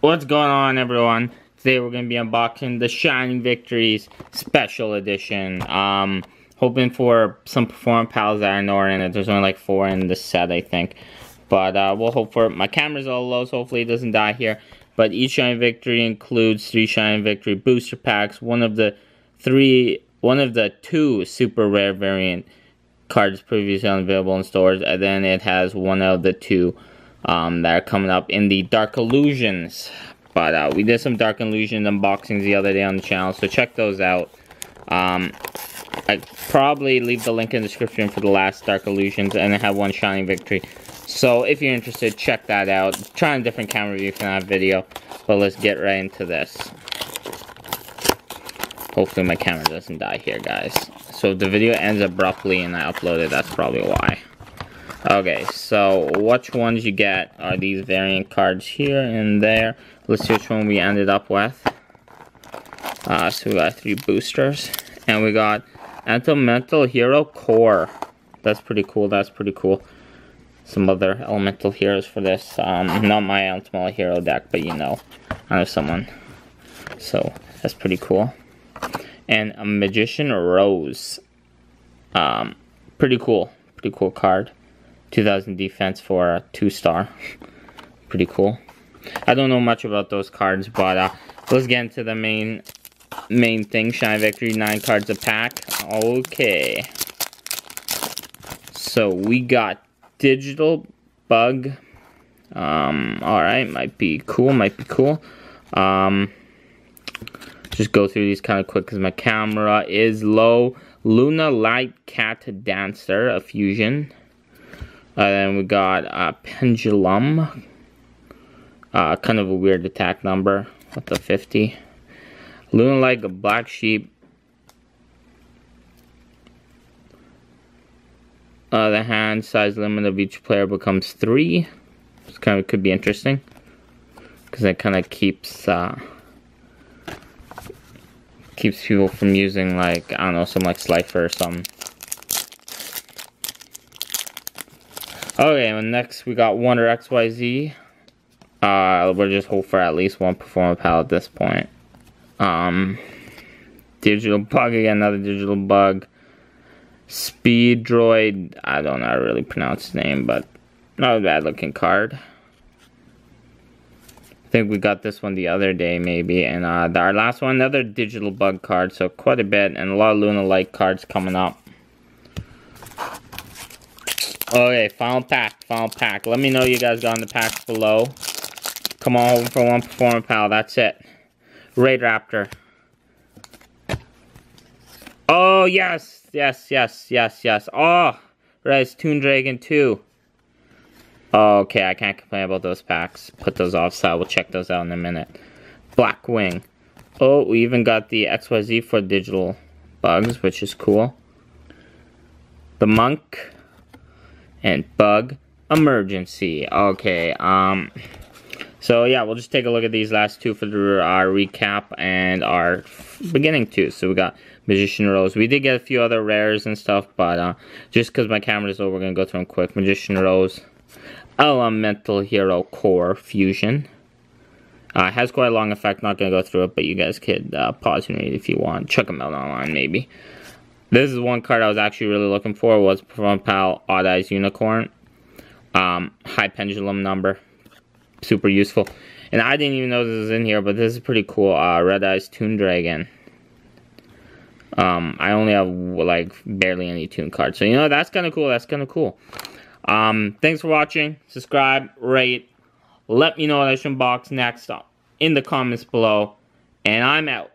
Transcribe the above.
What's going on everyone? Today we're going to be unboxing the Shining Victories Special Edition. Um, hoping for some Performapals that I know are in it. There's only like four in this set I think. But uh, we'll hope for it. My camera's all low so hopefully it doesn't die here. But each Shining Victory includes three Shining Victory booster packs. One of the three, one of the two super rare variant cards previously unavailable in stores. And then it has one of the two um, that are coming up in the Dark Illusions. But uh, we did some Dark Illusion unboxings the other day on the channel, so check those out. Um, I probably leave the link in the description for the last Dark Illusions, and I have one Shining Victory. So if you're interested, check that out. Trying a different camera view for that video, but let's get right into this. Hopefully my camera doesn't die here, guys. So if the video ends abruptly and I upload it, that's probably why. Okay, so which ones you get are these variant cards here and there. Let's see which one we ended up with. Uh, so we got three boosters. And we got Elemental Hero Core. That's pretty cool, that's pretty cool. Some other Elemental Heroes for this. Um, not my Elemental Hero deck, but you know, I know someone. So, that's pretty cool. And a Magician Rose. Um, pretty cool. Pretty cool card. 2000 defense for a two star. Pretty cool. I don't know much about those cards, but uh, let's get into the main main thing. Shine Victory, nine cards a pack. Okay. So we got Digital Bug. Um, alright, might be cool, might be cool. Um, just go through these kind of quick because my camera is low. Lunalight Cat Dancer, a fusion. Uh, then we got uh, Pendulum. Uh, kind of a weird attack number with the 50. Luna like a Black Sheep. Uh, the hand size limit of each player becomes 3. This kind of could be interesting. Because it kind of keeps... Uh, keeps people from using like, I don't know, some like Slifer or something. Okay, next we got Wonder XYZ. Uh, we're just hope for at least one Performapal at this point. Um, digital Bug, again, another Digital Bug. Speedroid, I don't know how to really pronounce his name, but not a bad looking card. I think we got this one the other day, maybe. And uh, our last one, another Digital Bug card, so quite a bit. And a lot of Lunalight cards coming up. Okay, final pack, final pack. Let me know you guys got in the packs below. Come on for one Performapal, that's it. Raidraptor. Oh, yes, yes, yes, yes, yes. Oh, Res Toon Dragon 2. okay, I can't complain about those packs. Put those off so we'll check those out in a minute. Blackwing. Oh, we even got the XYZ for digital bugs, which is cool. The Monk and bug emergency. Okay, um, so yeah, we'll just take a look at these last two for our recap and our beginning two. So we got Magician Rose. We did get a few other rares and stuff, but uh, just because my camera is low, we're going to go through them quick. Magician Rose, Elemental Hero Core Fusion. Uh, has quite a long effect, not going to go through it, but you guys could uh, pause and read if you want. Check them out online, maybe. This is one card I was actually really looking for was from Pal Odd Eyes Unicorn. Um, high pendulum number. Super useful. And I didn't even know this was in here, but this is pretty cool. Uh, Red Eyes Toon Dragon. Um, I only have like barely any Toon cards. So you know that's kinda cool. That's kinda cool. Um, thanks for watching. Subscribe, rate. Let me know what I should box next in the comments below. And I'm out.